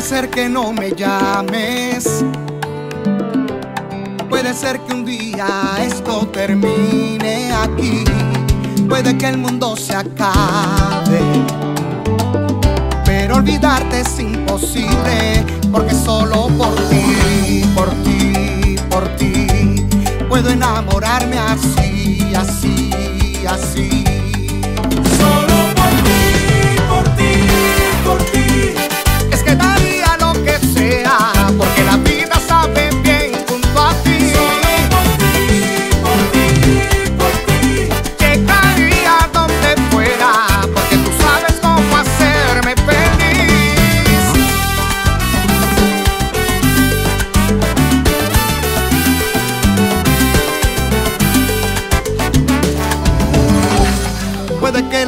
ser que no me llames. Puede ser que un día esto termine aquí. Puede que el mundo se acabe. Pero olvidarte es imposible. Porque solo por ti, por ti, por ti. Puedo enamorarme así, así, así.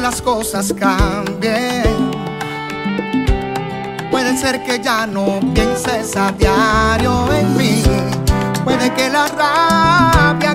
Las cosas cambien. Puede ser que ya no pienses a diario en mí. Puede que la rabia